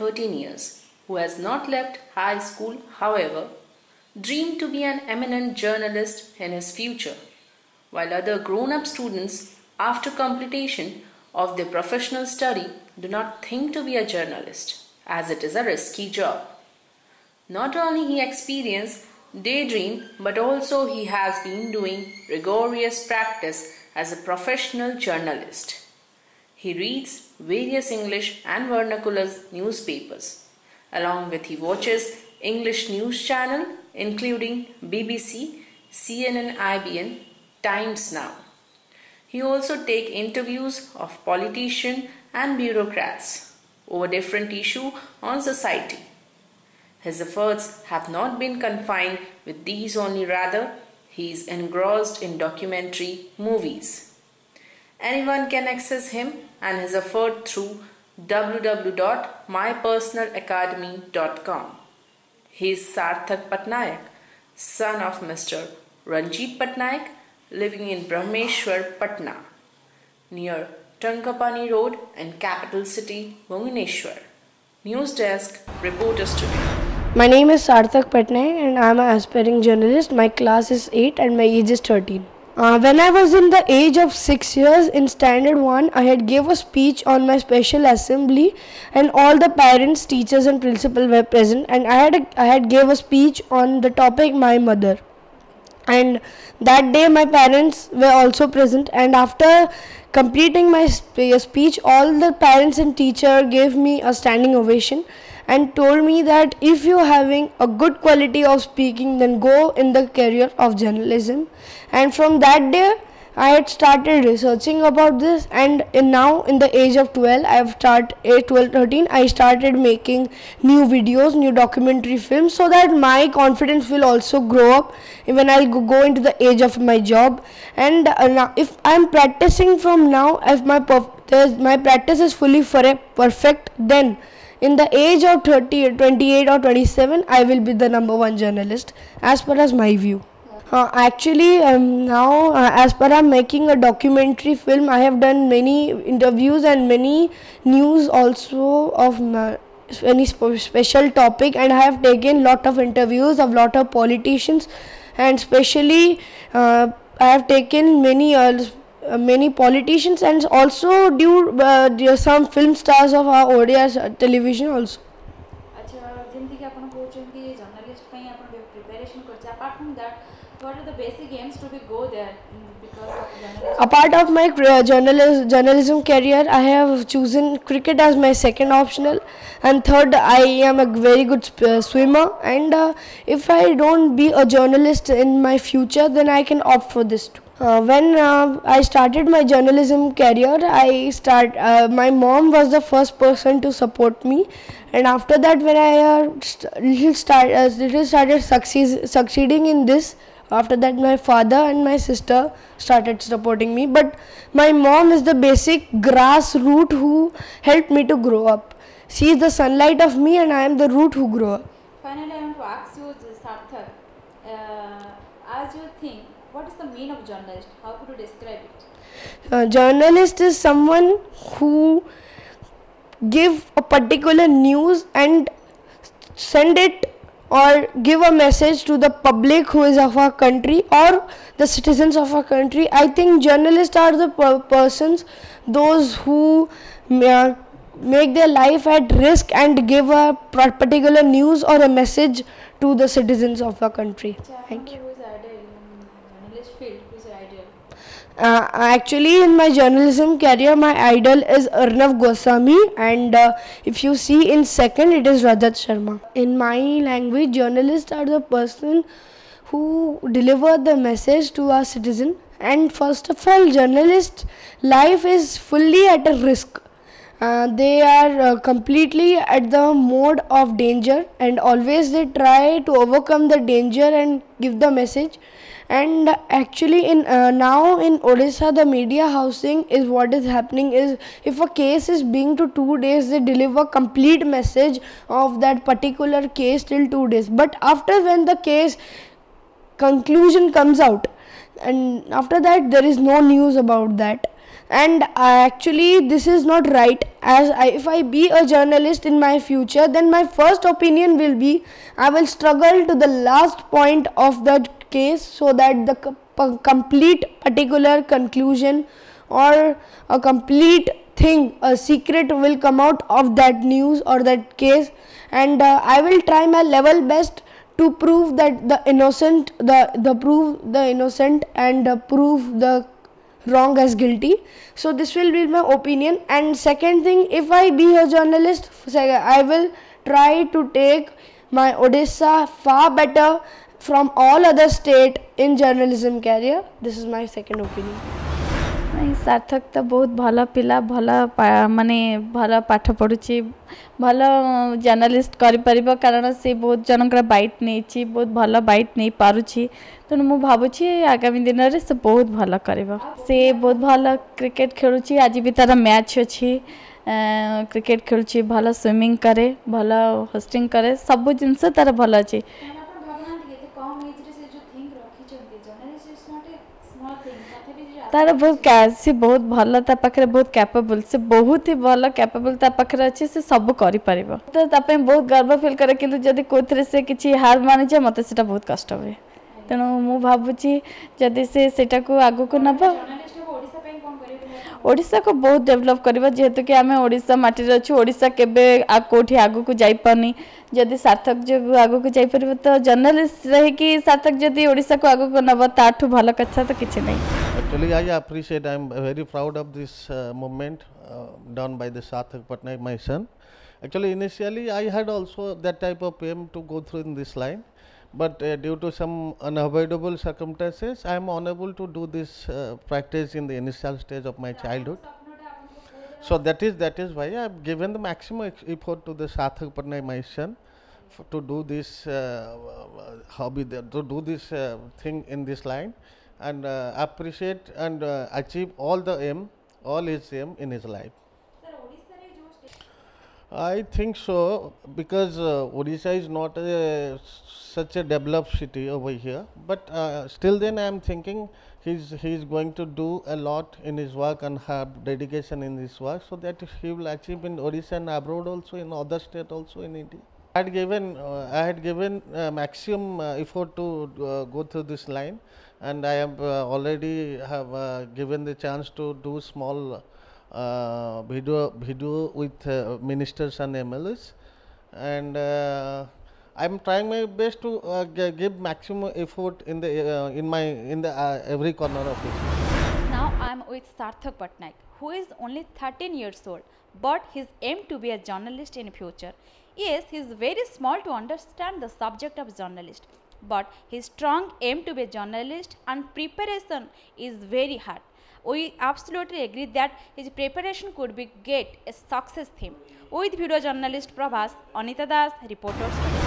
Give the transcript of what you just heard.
19 years, who has not left high school, however, dreamed to be an eminent journalist in his future, while other grown up students, after completion of their professional study, do not think to be a journalist, as it is a risky job. Not only he experienced daydream, but also he has been doing rigorous practice as a professional journalist. He reads various English and vernacular newspapers. Along with he watches English news channel including BBC, CNN IBN, Times Now. He also take interviews of politicians and bureaucrats over different issue on society. His efforts have not been confined with these only rather he is engrossed in documentary movies. Anyone can access him and his effort through www.mypersonalacademy.com. He is Sarthak Patnaik, son of Mr. Ranjit Patnaik, living in Brahmeshwar, Patna, near Tankapani Road and capital city, Bhubaneswar. News Desk, Reporters Today. My name is Sarthak Patnaik and I am an aspiring journalist. My class is 8 and my age is 13. Uh, when I was in the age of 6 years in standard 1, I had gave a speech on my special assembly and all the parents, teachers and principal were present and I had, a, I had gave a speech on the topic my mother. And that day my parents were also present and after completing my speech all the parents and teacher gave me a standing ovation and told me that if you are having a good quality of speaking then go in the career of journalism. And from that day I had started researching about this and now in the age of 12 I have started 8 12 13 I started making new videos new documentary films so that my confidence will also grow up when I go into the age of my job. And uh, if I am practicing from now if my my practice is fully for a perfect then in the age of 30 28 or 27 i will be the number one journalist as per as my view. Uh, actually um, now uh, as per i'm making a documentary film i have done many interviews and many news also of uh, any sp special topic and i have taken lot of interviews of lot of politicians and especially uh, i have taken many uh, uh, many politicians and also due uh, some film stars of our ODI television also. what are the basic aims to be go there Apart of my journalism, journalism career, I have chosen cricket as my second optional, and third, I am a very good uh, swimmer. And uh, if I don't be a journalist in my future, then I can opt for this too. Uh, when uh, I started my journalism career, I start. Uh, my mom was the first person to support me, and after that, when I uh, st- little start, uh, little started succeed, succeeding in this, after that, my father and my sister started supporting me. But my mom is the basic grassroot who helped me to grow up. She is the sunlight of me, and I am the root who grow up. Finally, I want to ask you, Sarthak, uh, as you think what is the mean of journalist? How could you describe it? A journalist is someone who give a particular news and send it or give a message to the public who is of our country or the citizens of our country. I think journalists are the per persons, those who uh, make their life at risk and give a particular news or a message to the citizens of our country. Thank you. Uh, actually, in my journalism career, my idol is Arnab Goswami, and uh, if you see in second, it is Rajat Sharma. In my language, journalists are the person who deliver the message to our citizen. And first of all, journalist life is fully at a risk. Uh, they are uh, completely at the mode of danger and always they try to overcome the danger and give the message. And actually in uh, now in odisha the media housing is what is happening is if a case is being to 2 days they deliver complete message of that particular case till 2 days. But after when the case conclusion comes out. And after that there is no news about that. And actually this is not right. As I, if i be a journalist in my future then my first opinion will be i will struggle to the last point of the case so that the co- complete particular conclusion or a complete thing a secret will come out of that news or that case. And uh, i will try my level best to prove that the innocent the the prove the innocent and uh, prove the wrong as guilty. So this will be my opinion. And second thing if i be a journalist i will try to take my odisha far better from all other state in journalism career. This is my second opinion ସାର୍ଥକ ତ ବହୁତ ଭଲ ପିଲା ଭଲ ପା- ମାନେ ଭଲ ପାଠ ପଢ଼ୁଛି ଭଲ ଜର୍ଣ୍ଣାଲିଷ୍ଟ କରିପାରିବ କାରଣ ସେ ବହୁତ ଜଣଙ୍କର ବାଇଟ୍ ନେଇଛି ବହୁତ ଭଲ ବାଇଟ୍ ନେଇପାରୁଛି ତେଣୁ ମୁଁ ଭାବୁଛି ଆଗାମୀ ଦିନରେ ସେ ବହୁତ ଭଲ କରିବ ସେ ବହୁତ ଭଲ କ୍ରିକେଟ୍ ଖେଳୁଛି ଆଜି ବି ତା'ର ମ୍ୟାଚ୍ ଅଛି କ୍ରିକେଟ୍ ଖେଳୁଛି ଭଲ ସୁଇମିଂ କରେ ଭଲ ହୋଷ୍ଟିଂ କରେ ସବୁ ଜିନିଷ ତା'ର ଭଲ ଅଛି ତାର ବହୁତ କା- ସେ ବହୁତ ଭଲ ତା ପାଖରେ ବହୁତ କ୍ୟାପେବୁଲ୍ ସେ ବହୁତ ହି ଭଲ କ୍ୟାପେବୁଲ୍ ତା ପାଖରେ ଅଛି ସେ ସବୁ କରିପାରିବ ତ ତା ପାଇଁ ବହୁତ ଗର୍ବ ଫିଲ୍ କରେ କିନ୍ତୁ ଯଦି କେଉଁଥିରେ ସେ କିଛି ହାର ମାନିଯାଏ ମୋତେ ସେଇଟା ବହୁତ କଷ୍ଟ ହୁଏ ତେଣୁ ମୁଁ ଭାବୁଛି ଯଦି ସେ ସେଇଟାକୁ ଆଗକୁ ନେବ ଜର୍ଣ୍ଣାଲିଷ୍ଟ ହେବ ଓଡ଼ିଶା ପାଇଁ କ'ଣ କରିବେ ବୋଲି ଆପଣ ଓଡ଼ିଶାକୁ ବହୁତ ଡେଭଲପ୍ କରିବ ଯେହେତୁ କି ଆମେ ଓଡ଼ିଶା ମାଟିରେ ଅଛୁ ଓଡ଼ିଶା କେବେ ଆ- କେଉଁଠି ଆଗକୁ ଯାଇପାରୁନି ଯଦି ସାର୍ଥକ ଯୋଗୁଁ ଆଗକୁ ଯାଇପାରିବ ତ ଜର୍ଣ୍ଣାଲିଷ୍ଟ ରହିକି ସାର୍ଥକ ଯଦି ଓଡ଼ିଶାକୁ ଆଗକୁ ନେବ ତାଠୁ ଭଲ କଥା ତ କିଛି ନାହିଁ Actually, I appreciate, I'm very proud of this uh, movement uh, done by the Sarthak Patnaik, my son. Actually, initially, I had also that type of aim to go through in this line, but uh, due to some unavoidable circumstances, I am unable to do this uh, practice in the initial stage of my childhood. So that is that is why I have given the maximum effort to the Sarthak Patnaik, my son, to do this uh, hobby, to do this uh, thing in this line, and uh, appreciate and uh, achieve all the aim, all his aim in his life. I think so because uh, Odisha is not a, such a developed city over here. But uh, still, then I am thinking he's he's going to do a lot in his work and have dedication in his work, so that he will achieve in Odisha and abroad also in other state also in India. I had given uh, I had given uh, maximum uh, effort to uh, go through this line, and I have uh, already have uh, given the chance to do small uh, video video with uh, ministers and MLAs, and uh, I'm trying my best to uh, give maximum effort in the uh, in my in the uh, every corner of it. Now I am with Sarthak Patnaik, who is only 13 years old, but his aim to be a journalist in future. Yes, he is very small to understand the subject of journalist, but his strong aim to be a journalist and preparation is very hard. We absolutely agree that his preparation could be get a success theme. With video journalist Prabhas, Anita Das, reporters.